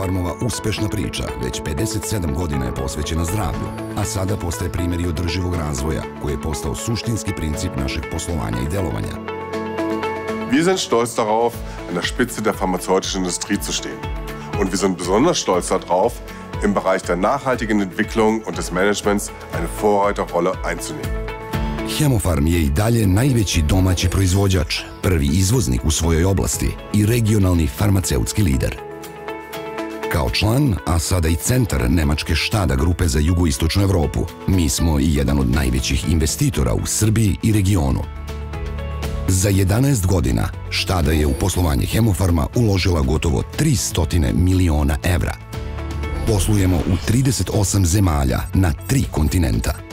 Hemofarmova uspešna priča već 57 godina je posvećena zdravlju, a sada postaje primjer i održivog razvoja koji je postao suštinski princip našeg poslovanja i delovanja. Wir sind stolz darauf, an der Spitze der pharmazeutischen Industrie zu stehen. Und wir sind besonders stolz darauf, im Bereich der nachhaltigen Entwicklung und des Managements eine Vorreiterrolle einzunehmen. Hemofarm je i dalje najveći domaći proizvođač, prvi izvoznik u svojoj oblasti i regionalni farmaceutski lider. Kao član, a sada i centar Nemačke štada grupe za jugoistočnu Evropu, mi smo i jedan od najvećih investitora u Srbiji i regionu. Za 11 godina štada je u poslovanje Hemofarma uložila gotovo 300 miliona evra. Poslujemo u 38 zemalja na tri kontinenta –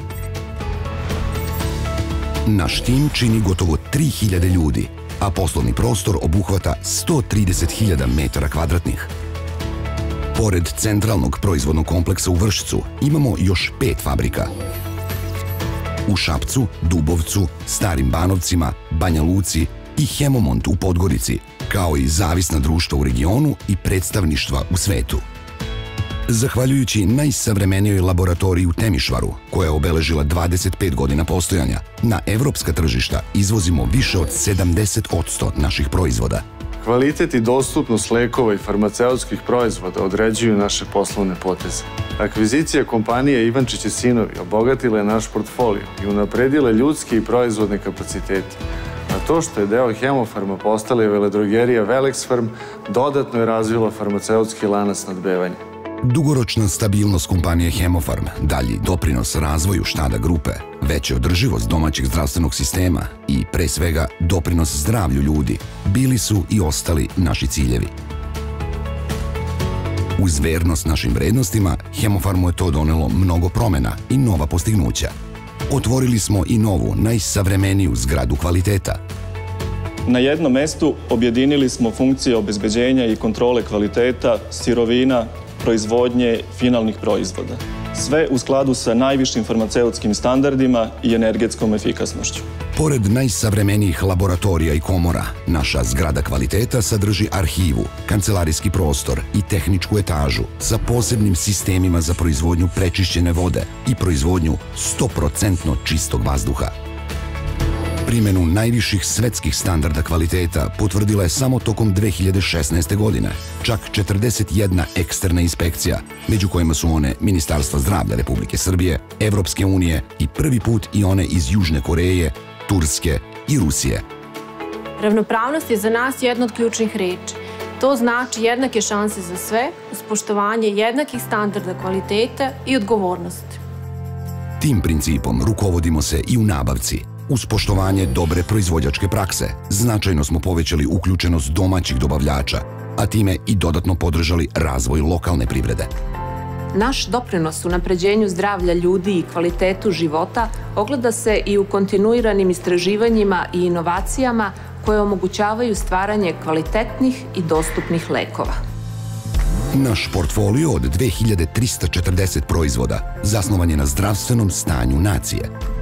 Naš tim čini gotovo 3000 ljudi, a poslovni prostor obuhvata 130.000 metara kvadratnih. Pored centralnog proizvodnog kompleksa u Vršcu imamo još pet fabrika. U Šapcu, Dubovcu, Starim Banovcima, Banja Luci i Hemomont u Podgorici, kao i zavisna društva u regionu i predstavništva u svetu. Zahvaljujući najsavremenijoj laboratoriji u Temišvaru, koja je obeležila 25 godina postojanja, na evropska tržišta izvozimo više od 70% naših proizvoda. Kvalitet i dostupnost lekova i farmaceutskih proizvoda određuju naše poslovne poteze. Akvizicija kompanije Ivančić i Sinovi obogatila je naš portfolio i unapredila ljudske i proizvodne kapacitete. A to što je deo Hemofarma postala je veledrogerija Velexfarm, dodatno je razvila farmaceutski lanac nadbevanja. Dugoročna stabilnost kompanije Hemofarm, dalji doprinos razvoju štada grupe, veća održivost domaćeg zdravstvenog sistema i, pre svega, doprinos zdravlju ljudi, bili su i ostali naši ciljevi. Uz vernost našim vrednostima, Hemofarmu je to donelo mnogo promena i nova postignuća. Otvorili smo i novu, najsavremeniju zgradu kvaliteta, Na jednom mestu objedinili smo funkcije obezbeđenja i kontrole kvaliteta, sirovina, proizvodnje finalnih proizvoda. Sve u skladu sa najvišim farmaceutskim standardima i energetskom efikasnošću. Pored najsavremenijih laboratorija i komora, naša zgrada kvaliteta sadrži arhivu, kancelarijski prostor i tehničku etažu sa posebnim sistemima za proizvodnju prečišćene vode i proizvodnju 100% čistog vazduha. Primenu najviših svetskih standarda kvaliteta potvrdila je samo tokom 2016. godine, čak 41 eksterna inspekcija, među kojima su one Ministarstva zdravlja Republike Srbije, Evropske unije i prvi put i one iz Južne Koreje, Turske i Rusije. Ravnopravnost je za nas jedna od ključnih reči. To znači jednake šanse za sve, uz poštovanje jednakih standarda kvaliteta i odgovornosti. Tim principom rukovodimo se i u nabavci – Uz poštovanje dobre proizvođačke prakse, značajno smo povećali uključenost domaćih dobavljača, a time i dodatno podržali razvoj lokalne privrede. Naš doprinos u napređenju zdravlja ljudi i kvalitetu života ogleda se i u kontinuiranim istraživanjima i inovacijama koje omogućavaju stvaranje kvalitetnih i dostupnih lekova. Naš portfolio od 2340 proizvoda zasnovan je na zdravstvenom stanju nacije –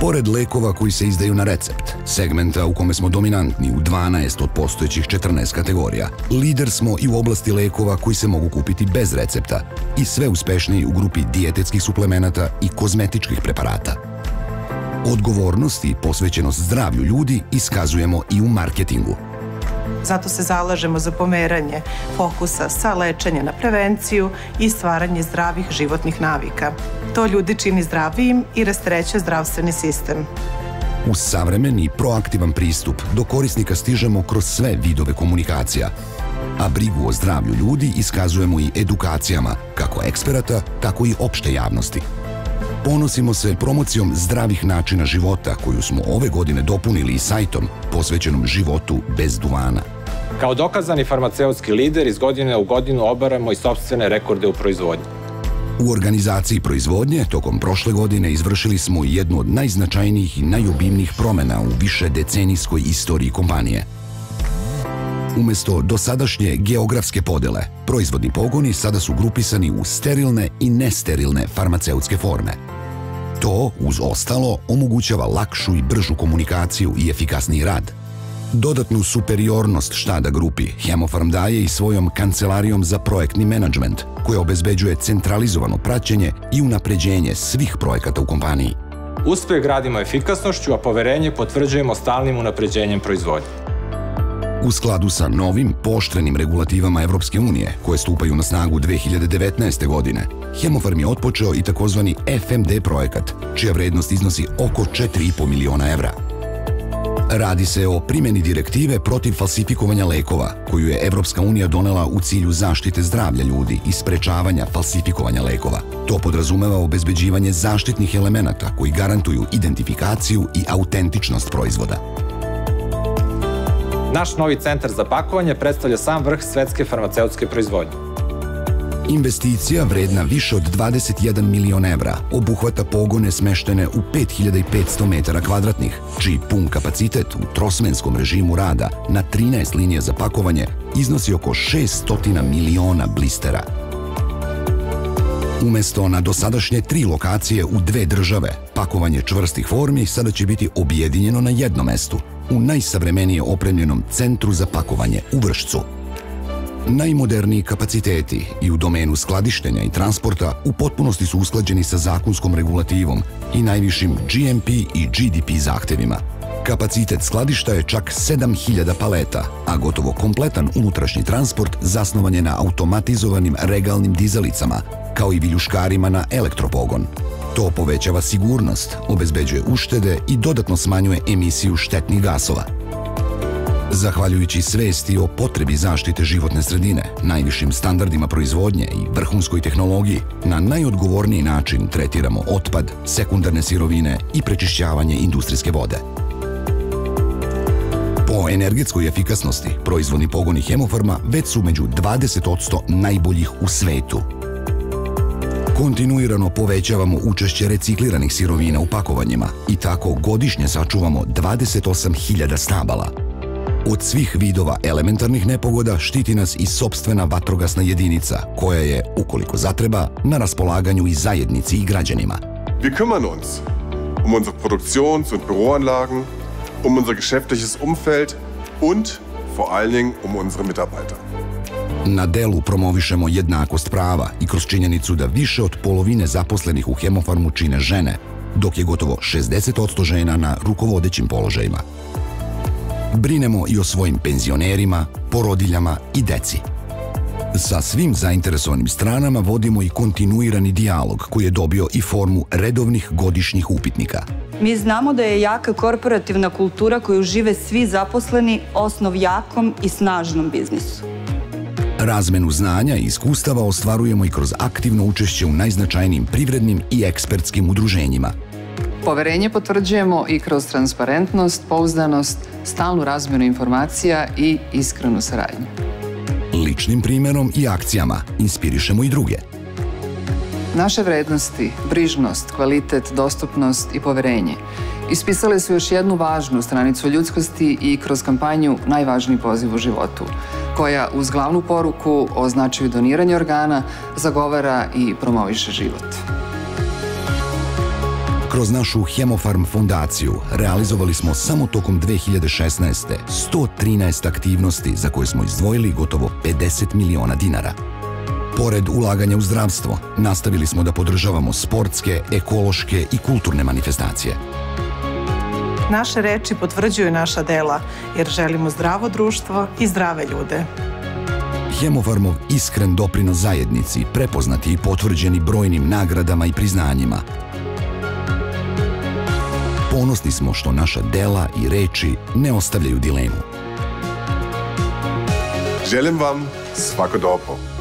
Pored lekova koji se izdaju na recept, segmenta u kome smo dominantni u 12 od postojećih 14 kategorija, lider smo i u oblasti lekova koji se mogu kupiti bez recepta i sve uspešniji u grupi dijetetskih suplemenata i kozmetičkih preparata. Odgovornost i posvećenost zdravlju ljudi iskazujemo i u marketingu – Zato se zalažemo za pomeranje fokusa sa lečenja na prevenciju i stvaranje zdravih životnih navika. To ljudi čini zdravijim i rastreće zdravstveni sistem. Uz savremen i proaktivan pristup do korisnika stižemo kroz sve vidove komunikacija, a brigu o zdravlju ljudi iskazujemo i edukacijama, kako eksperata, tako i opšte javnosti. Ponosimo se promocijom zdravih načina života koju smo ove godine dopunili i sajtom posvećenom životu bez duvana. Kao dokazani farmaceutski lider iz godine u godinu obaramo i sobstvene rekorde u proizvodnji. U organizaciji proizvodnje tokom prošle godine izvršili smo jednu od najznačajnijih i najobimnijih promena u više decenijskoj istoriji kompanije. Umesto dosadašnje geografske podele, proizvodni pogoni sada su grupisani u sterilne i nesterilne farmaceutske forme. To, uz ostalo, omogućava lakšu i bržu komunikaciju i efikasniji rad – Dodatnu superiornost štada grupi Hemofarm daje i svojom kancelarijom za projektni menadžment, koja obezbeđuje centralizovano praćenje i unapređenje svih projekata u kompaniji. Uspeh gradimo efikasnošću, a poverenje potvrđujemo stalnim unapređenjem proizvodnje. U skladu sa novim, poštrenim regulativama Evropske unije, koje stupaju na snagu 2019. godine, Hemofarm je otpočeo i takozvani FMD projekat, čija vrednost iznosi oko 4,5 miliona evra. Radi se o primjeni direktive protiv falsifikovanja lekova, koju je Evropska unija donela u cilju zaštite zdravlja ljudi i sprečavanja falsifikovanja lekova. To podrazumeva obezbeđivanje zaštitnih elemenata koji garantuju identifikaciju i autentičnost proizvoda. Naš novi centar za pakovanje predstavlja sam vrh svetske farmaceutske proizvodnje. Investicija vredna više od 21 milion evra obuhvata pogone smeštene u 5500 metara kvadratnih, čiji pun kapacitet u trosmenskom režimu rada na 13 linija za pakovanje iznosi oko 600 miliona blistera. Umesto na dosadašnje tri lokacije u dve države, pakovanje čvrstih formi sada će biti objedinjeno na jednom mestu, u najsavremenije opremljenom centru za pakovanje u Vršcu – Najmoderniji kapaciteti i u domenu skladištenja i transporta u potpunosti su usklađeni sa zakonskom regulativom i najvišim GMP i GDP zahtevima. Kapacitet skladišta je čak 7000 paleta, a gotovo kompletan unutrašnji transport zasnovan je na automatizovanim regalnim dizalicama, kao i viljuškarima na elektropogon. To povećava sigurnost, obezbeđuje uštede i dodatno smanjuje emisiju štetnih gasova – Zahvaljujući svesti o potrebi zaštite životne sredine, najvišim standardima proizvodnje i vrhunskoj tehnologiji, na najodgovorniji način tretiramo otpad, sekundarne sirovine i prečišćavanje industrijske vode. Po energetskoj efikasnosti, proizvodni pogoni Hemofarma već su među 20% najboljih u svetu. Kontinuirano povećavamo učešće recikliranih sirovina u pakovanjima i tako godišnje sačuvamo 28.000 stabala – Od svih vidova elementarnih nepogoda štiti nas i sobstvena vatrogasna jedinica, koja je, ukoliko zatreba, na raspolaganju i zajednici i građanima. Wir kümmern uns um unsere Produktions- und Büroanlagen, um unser geschäftliches Umfeld und vor allen Dingen um unsere Mitarbeiter. Na delu promovišemo jednakost prava i kroz činjenicu da više od polovine zaposlenih u Hemofarmu čine žene, dok je gotovo 60% žena na rukovodećim položajima. Brinemo i o svojim penzionerima, porodiljama i deci. Sa svim zainteresovanim stranama vodimo i kontinuirani dijalog koji je dobio i formu redovnih godišnjih upitnika. Mi znamo da je jaka korporativna kultura koju žive svi zaposleni osnov jakom i snažnom biznisu. Razmenu znanja i iskustava ostvarujemo i kroz aktivno učešće u najznačajnijim privrednim i ekspertskim udruženjima – Poverenje potvrđujemo i kroz transparentnost, pouzdanost, stalnu razmjenu informacija i iskrenu saradnju. Ličnim primjerom i akcijama inspirišemo i druge. Naše vrednosti, brižnost, kvalitet, dostupnost i poverenje ispisale su još jednu važnu stranicu ljudskosti i kroz kampanju Najvažniji poziv u životu, koja uz glavnu poruku o značaju doniranja organa zagovara i promoviše život. Kroz našu Hemofarm fondaciju realizovali smo samo tokom 2016. 113 aktivnosti za koje smo izdvojili gotovo 50 miliona dinara. Pored ulaganja u zdravstvo, nastavili smo da podržavamo sportske, ekološke i kulturne manifestacije. Naše reči potvrđuju naša dela, jer želimo zdravo društvo i zdrave ljude. Hemofarmov iskren doprinos zajednici prepoznati i potvrđeni brojnim nagradama i priznanjima – Ponosni smo što naša dela i reči ne ostavljaju dilemu. Želim vam svako dobro.